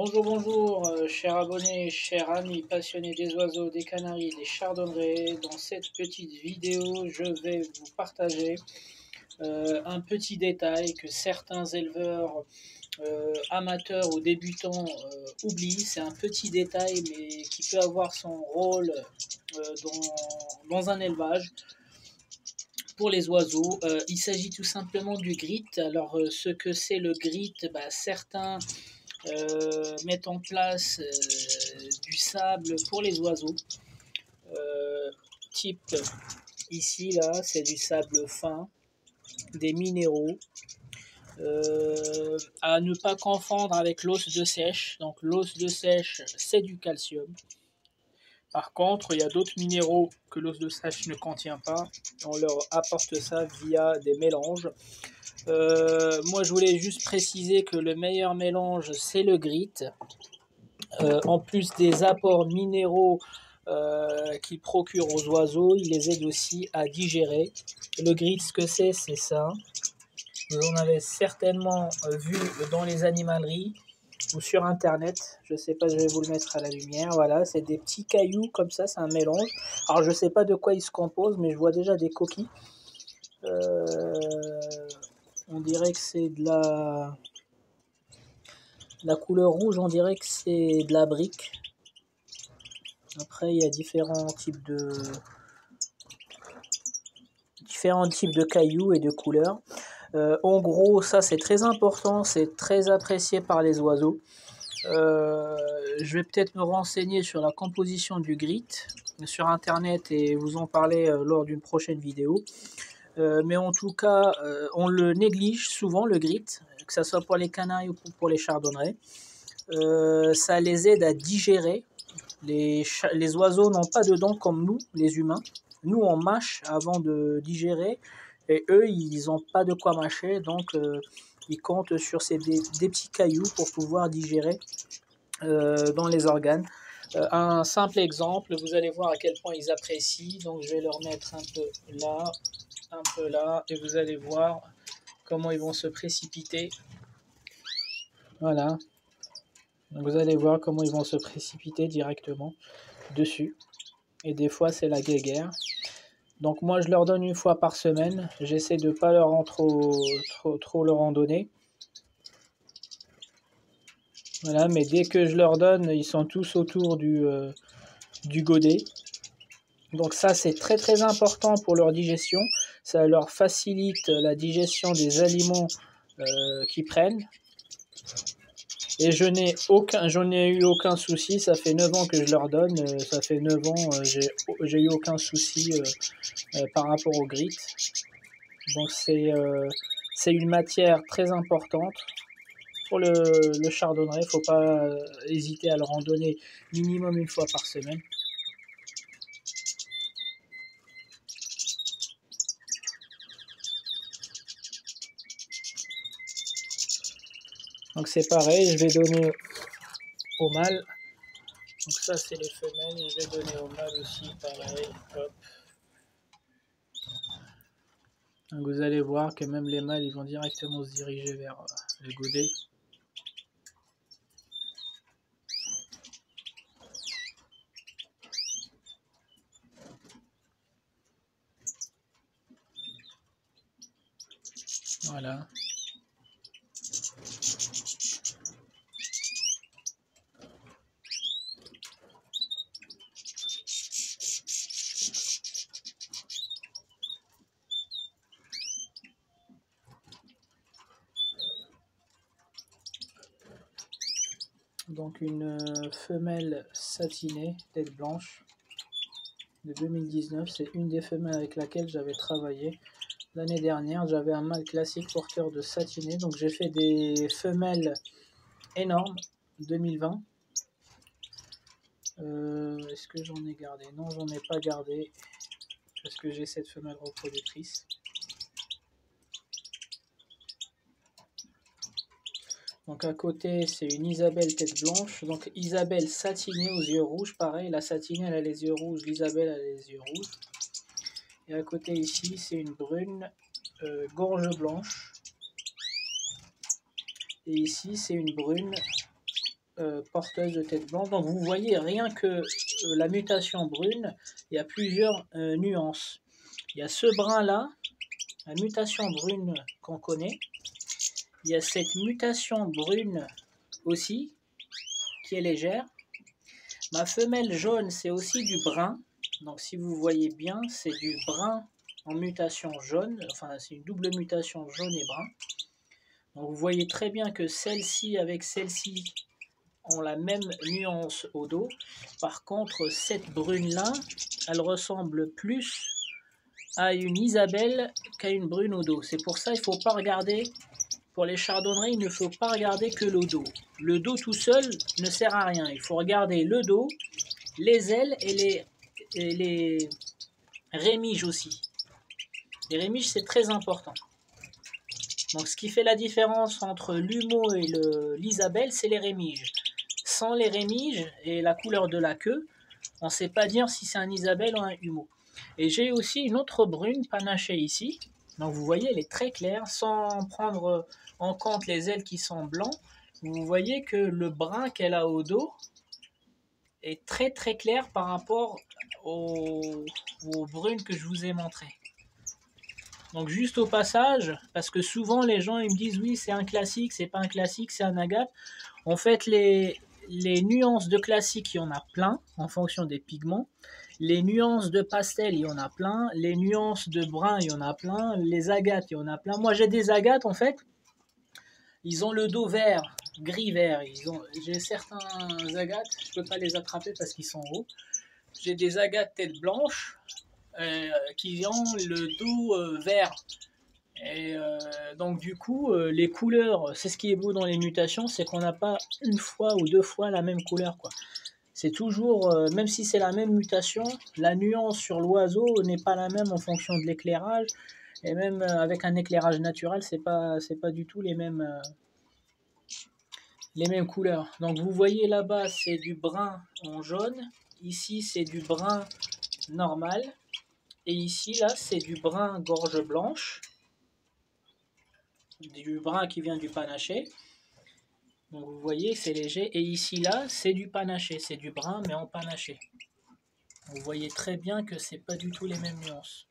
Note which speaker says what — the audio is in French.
Speaker 1: Bonjour, bonjour, euh, chers abonnés, chers amis passionnés des oiseaux, des canaris, des chardonnerets. Dans cette petite vidéo, je vais vous partager euh, un petit détail que certains éleveurs euh, amateurs ou débutants oublient. C'est un petit détail, mais qui peut avoir son rôle dans, dans, un élevage. Pour les oiseaux, il s'agit tout simplement du grit. Alors, ce que c'est le grit, bah, certains mettre en place euh, du sable pour les oiseaux. Euh, type ici, là, c'est du sable fin, des minéraux. à ne pas confondre avec l'os de sèche. Donc l'os de sèche, c'est du calcium. Par contre, il y a d'autres minéraux que l'os de sèche ne contient pas. On leur apporte ça via des mélanges. Euh, moi, je voulais juste préciser que le meilleur mélange, c'est le grit. Euh, en plus des apports minéraux euh, qu'il procure aux oiseaux, il les aide aussi à digérer. Le grit, ce que c'est, c'est ça. Vous en avez certainement vu dans les animaleries ou sur internet. Je sais pas, je vais vous le mettre à la lumière. Voilà, c'est des petits cailloux comme ça, c'est un mélange. Alors je sais pas de quoi il se compose, mais je vois déjà des coquilles. Euh, on dirait que c'est de la... La couleur rouge, on dirait que c'est de la brique. Après, il y a différents types de différents types de cailloux et de couleurs. Euh, en gros, ça c'est très important, c'est très apprécié par les oiseaux. Euh, je vais peut-être me renseigner sur la composition du grit sur internet et vous en parler euh, lors d'une prochaine vidéo. Mais en tout cas, on le néglige souvent, le grit, que ce soit pour les canailles ou pour, les chardonnerets. Ça les aide à digérer. Les, les oiseaux n'ont pas de dents comme nous, les humains. Nous, on mâche avant de digérer. Et eux, ils n'ont pas de quoi mâcher. Donc, ils comptent sur ces, des, petits cailloux pour pouvoir digérer dans les organes. un simple exemple, vous allez voir à quel point ils apprécient. Donc, je vais leur mettre un peu là, un peu là et vous allez voir comment ils vont se précipiter. Voilà. vous allez voir comment ils vont se précipiter directement dessus. Et des fois c'est la guéguerre. Donc moi je leur donne une fois par semaine. J'essaie de pas leur en trop, trop, trop leur en donner. Voilà, mais dès que je leur donne, ils sont tous autour du, euh, du godet. Donc ça, c'est très très important pour leur digestion. Ça leur facilite la digestion des aliments euh, qu'ils prennent. Et je n'ai aucun, j'en ai eu aucun souci. Ça fait 9 ans que je leur donne. Euh, ça fait 9 ans, euh, j'ai, eu aucun souci par rapport au grit. Donc c'est, c'est une matière très importante pour le, le chardonneret. Faut pas hésiter à leur en donner minimum une fois par semaine. Donc c'est pareil, je vais donner au mâle. Donc ça c'est les femelles, je vais donner au mâle aussi pareil. Donc vous allez voir que même les mâles ils vont directement se diriger vers euh, les godets. Voilà. Donc une euh, femelle satinée, tête blanche, de 2019. C'est une des femelles avec laquelle j'avais travaillé. L'année dernière, j'avais un mâle classique porteur de satiné. Donc j'ai fait des femelles énormes, 2020. Euh, est-ce que j'en ai gardé? Non, j'en ai pas gardé. Parce que j'ai cette femelle reproductrice. Donc à côté, c'est une Isabelle tête blanche. Donc Isabelle satinée aux yeux rouges. Pareil, la satinée, elle a les yeux rouges. L'Isabelle, a les yeux rouges. Et à côté ici, c'est une brune euh, gorge blanche. Et ici, c'est une brune euh, porteuse de tête blanche. Donc vous voyez, rien que euh, la mutation brune, il y a plusieurs nuances. Il y a ce brun-là, la mutation brune qu'on connaît. Il y a cette mutation brune aussi, qui est légère. Ma femelle jaune, c'est aussi du brun. Donc si vous voyez bien, c'est du brun en mutation jaune. Enfin, c'est une double mutation jaune et brun. Donc vous voyez très bien que celle-ci avec celle-ci ont la même nuance au dos. Par contre, cette brune-là, elle ressemble plus à une Isabelle qu'à une brune au dos. C'est pour ça qu'il ne faut pas regarder, les chardonnerets, il ne faut pas regarder que le dos. Le dos tout seul ne sert à rien. Il faut regarder le dos, les ailes et les, et les rémiges aussi. Les rémiges, c'est très important. Donc, ce qui fait la différence entre l'humo et l'Isabelle, c'est les rémiges. Sans les rémiges et la couleur de la queue, on ne sait pas dire si c'est un Isabelle ou un humo. Et j'ai aussi une autre brune panachée ici. Donc, vous voyez, elle est très claire, sans prendre en compte les ailes qui sont blancs. Vous voyez que le brun qu'elle a au dos est très très clair par rapport aux, brunes que je vous ai montrées. Donc juste au passage, parce que souvent les gens ils me disent oui c'est un classique, c'est pas un classique, c'est un agate. En fait les, les nuances de classique il y en a plein en fonction des pigments. Les nuances de pastel il y en a plein. Les nuances de brun il y en a plein. Les agates il y en a plein. Moi j'ai des agates en fait. Ils ont le dos vert, gris vert. J'ai certains agates, je peux pas les attraper parce qu'ils sont hauts. J'ai des agates tête blanche euh, qui ont le dos euh, vert. Et euh, donc du coup, les couleurs, c'est ce qui est beau dans les mutations, c'est qu'on n'a pas une fois ou deux fois la même couleur. quoi. C'est toujours, même si c'est la même mutation, la nuance sur l'oiseau n'est pas la même en fonction de l'éclairage. Et même avec un éclairage naturel, c'est pas, pas du tout les mêmes, les mêmes couleurs. Donc vous voyez là-bas, c'est du brun en jaune. Ici, c'est du brun normal. Et ici, là, c'est du brun gorge blanche. Du brun qui vient du panaché. Donc vous voyez, c'est léger. Et ici, là, c'est du panaché. C'est du brun, mais en panaché. Vous voyez très bien que c'est pas du tout les mêmes nuances.